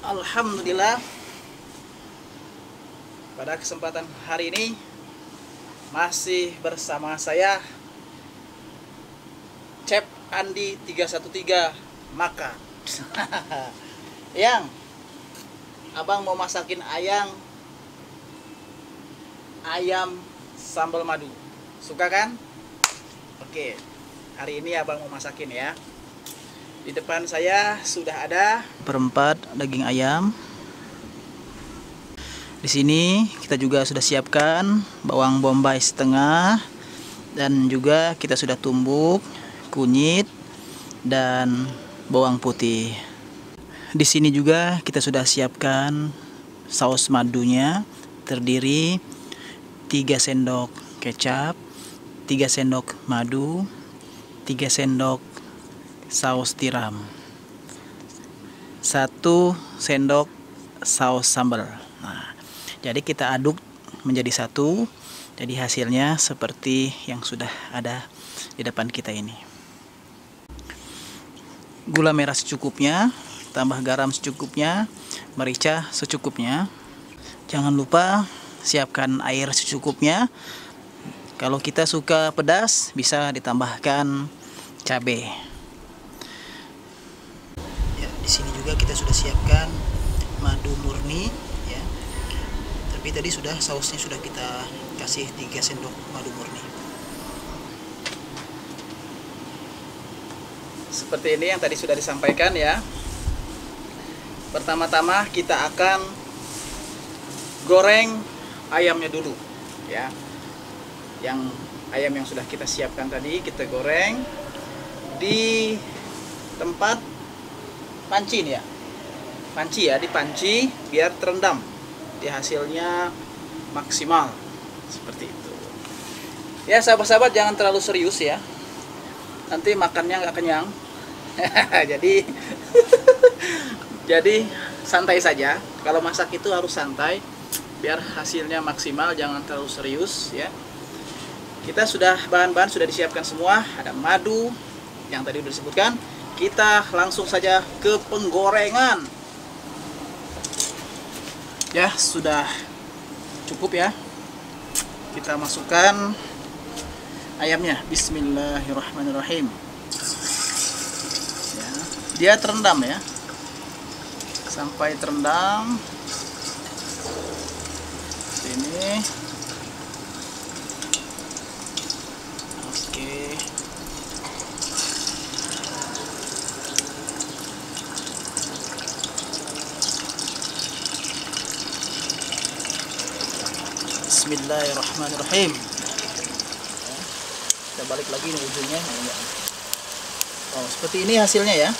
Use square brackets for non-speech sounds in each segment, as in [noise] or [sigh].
Alhamdulillah. Pada kesempatan hari ini masih bersama saya Cep Andi 313 Maka. [laughs] Yang Abang mau masakin ayam Ayam sambal madu. Suka kan? Oke Hari ini abang mau masakin ya Di depan saya sudah ada Perempat daging ayam di sini kita juga sudah siapkan bawang bombay setengah dan juga kita sudah tumbuk kunyit dan bawang putih. Di sini juga kita sudah siapkan saus madunya terdiri 3 sendok kecap, 3 sendok madu, 3 sendok saus tiram. 1 sendok saus sambal. Nah, jadi kita aduk menjadi satu. Jadi hasilnya seperti yang sudah ada di depan kita ini. Gula merah secukupnya, tambah garam secukupnya, merica secukupnya. Jangan lupa siapkan air secukupnya. Kalau kita suka pedas, bisa ditambahkan cabai. Ya, di sini juga kita sudah siapkan madu murni tapi tadi sudah sausnya sudah kita kasih 3 sendok madu murni. Seperti ini yang tadi sudah disampaikan ya. Pertama-tama kita akan goreng ayamnya dulu ya. Yang ayam yang sudah kita siapkan tadi kita goreng di tempat panci ya panci ya di panci biar terendam. Nanti hasilnya maksimal. Seperti itu. Ya sahabat-sahabat jangan terlalu serius ya. Nanti makannya nggak kenyang. [laughs] Jadi [laughs] jadi santai saja. Kalau masak itu harus santai biar hasilnya maksimal jangan terlalu serius ya. Kita sudah bahan-bahan sudah disiapkan semua. Ada madu yang tadi sudah disebutkan. Kita langsung saja ke penggorengan ya sudah cukup ya. Kita masukkan ayamnya. Bismillahirrahmanirrahim. Ya, dia terendam ya. Sampai terendam. Ini oke Bismillahirrahmanirrahim. Kita balik lagi nih ujungnya. Oh, seperti ini hasilnya ya.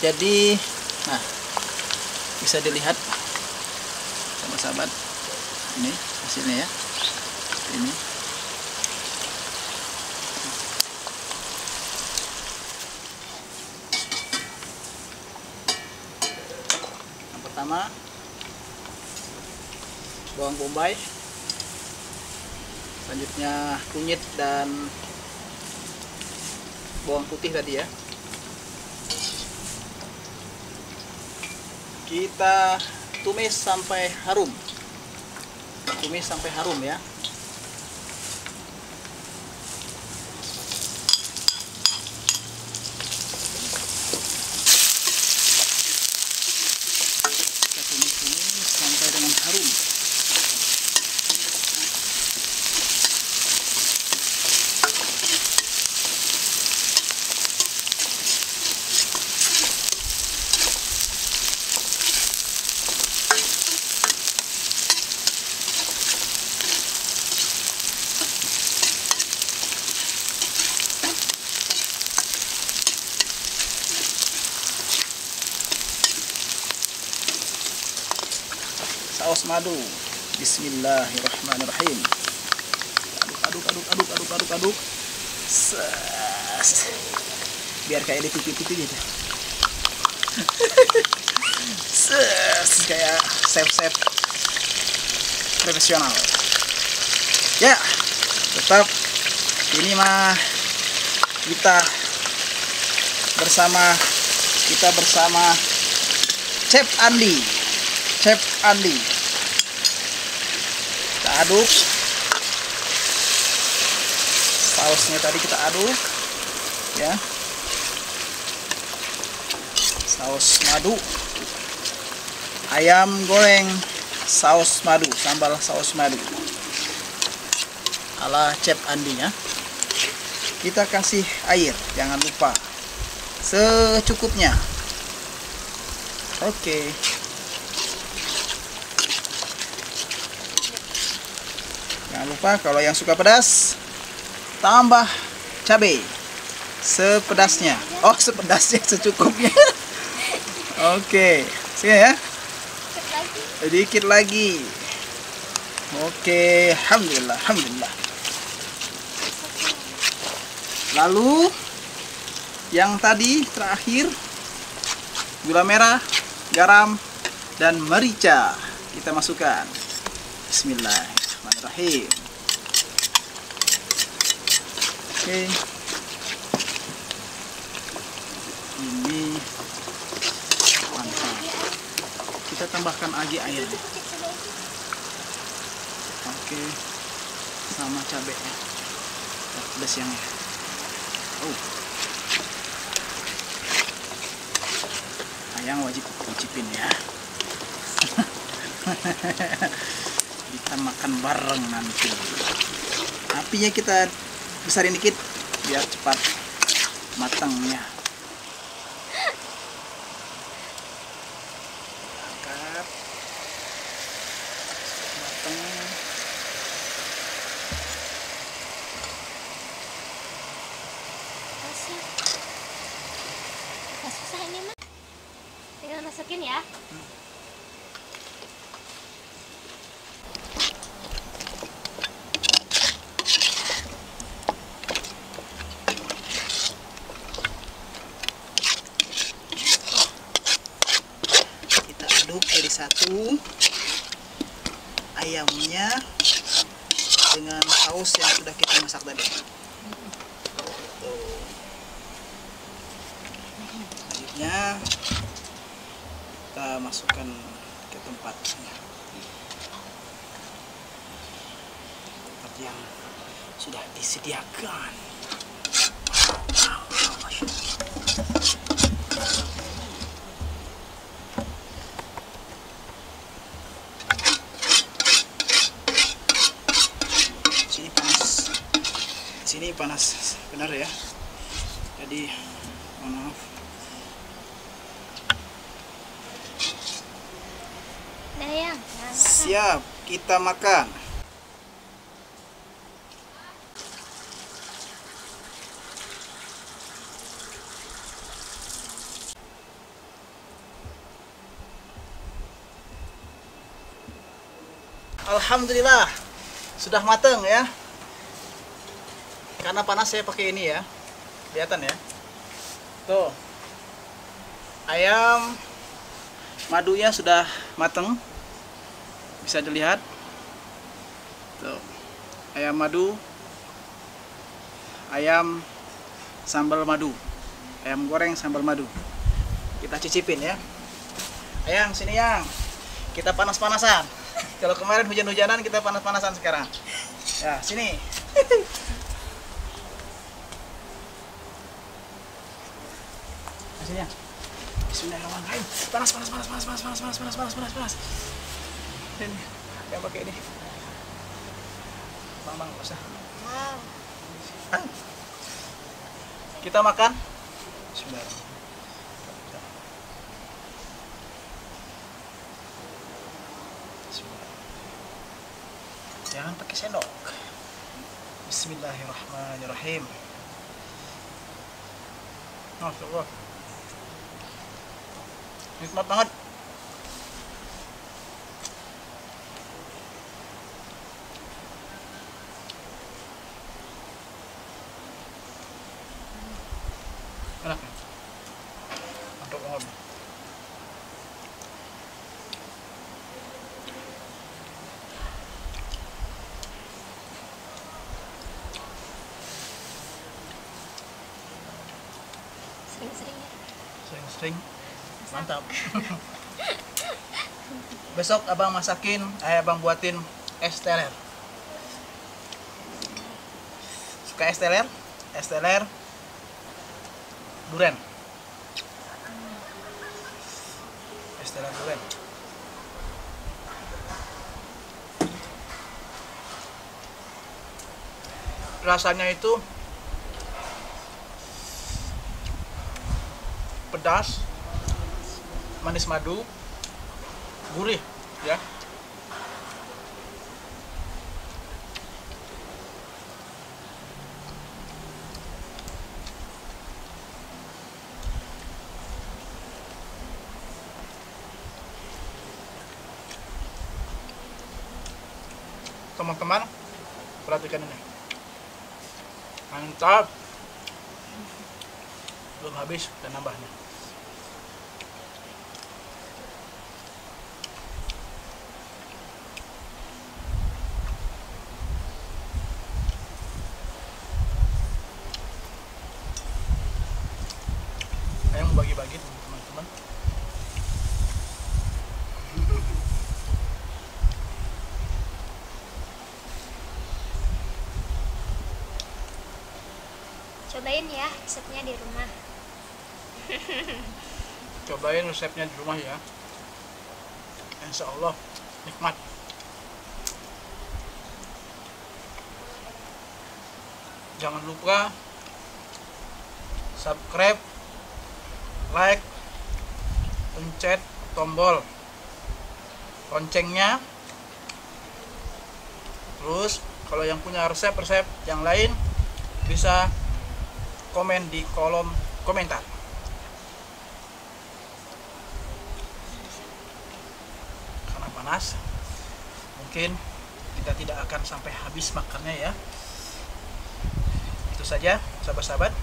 Jadi, nah, bisa dilihat sahabat-sahabat. Ini hasilnya ya. Ini. Yang pertama bawang bombay selanjutnya kunyit dan bawang putih tadi ya. Kita tumis sampai harum. Tumis sampai harum ya. Kita tumis-tumis sampai dengan harum saus madu Bismillahirrahmanirrahim aduk aduk aduk aduk aduk aduk aduk Ses. biar kayak di TV-TV gitu [laughs] Ses. kayak chef-chef profesional ya tetap ini mah kita bersama kita bersama Chef Andi. Chef Andi. Aduk. Sausnya tadi kita aduk. Ya. Saus madu. Ayam goreng saus madu, sambal saus madu. Ala Chef Andi ya. Kita kasih air, jangan lupa. Secukupnya. Oke. Jangan lupa kalau yang suka pedas tambah cabai sepedasnya. Oh, sepedasnya [laughs] secukupnya. Oke. Sini ya. Sedikit lagi. Oke, alhamdulillah, alhamdulillah. Lalu yang tadi terakhir gula merah, garam, dan merica kita masukkan. Bismillahirrahmanirrahim. Oke. Ini mantap. Kita tambahkan lagi air. Oke. Sama cabenya. Pedas yang ya. Oh. Ayang wajib cicipin ya. [laughs] kita makan bareng nanti. Apinya kita besarin dikit biar cepat matangnya. Angkat. Matang. Susah ini mah. Tinggal masukin ya. kita aduk jadi satu. Ayamnya dengan saus yang sudah kita masak tadi. Selanjutnya kita masukkan ke tempatnya tempat yang sudah disediakan Wow, wow, Masya Allah. sini panas sini panas. Benar ya. Jadi mohon maaf. Siap kita makan. Alhamdulillah sudah mateng ya karena panas saya pakai ini ya. Kelihatan ya. Tuh. Ayam madunya sudah mateng. Bisa dilihat. Tuh. Ayam madu. Ayam sambal madu. Ayam goreng sambal madu. Kita cicipin ya. Ayang sini yang. Kita panas-panasan. [laughs] Kalau kemarin hujan-hujanan kita panas-panasan sekarang. Ya sini sini ya. Bismillahirrahmanirrahim. Panas panas panas panas panas panas panas panas panas panas. Panas ini yang pakai ini. Bang bang usah. Ah. kita makan? Bismillahirrahmanirrahim. jangan pakai sendok. Bismillahirrahmanirrahim. Masya Allah Here's my bud. Anak. Untuk on. Sing sing. Sing sing. Mantap. [laughs] Besok abang masakin eh abang buatin es teler. Suka es teler? Es teler duren es teler duren rasanya itu pedas manis madu gurih ya. Teman-teman perhatikan ini. Mantap. Belum habis dan nambahnya saya mau bagi-bagi teman-teman Cobain ya resepnya di rumah. [laughs] cobain resepnya di rumah ya. Insya Allah nikmat. Jangan lupa subscribe like pencet tombol loncengnya. Terus kalau yang punya resep-resep yang lain bisa komen di kolom komentar. Karena panas mungkin kita tidak akan sampai habis makannya ya. Itu saja sahabat-sahabat.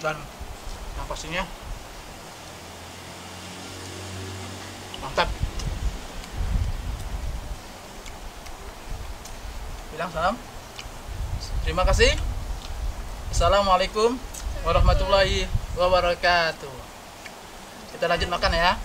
Dan yang pastinya mantap. Bilang salam. Terima kasih assalamualaikum warahmatullahi wabarakatuh. Kita lanjut makan ya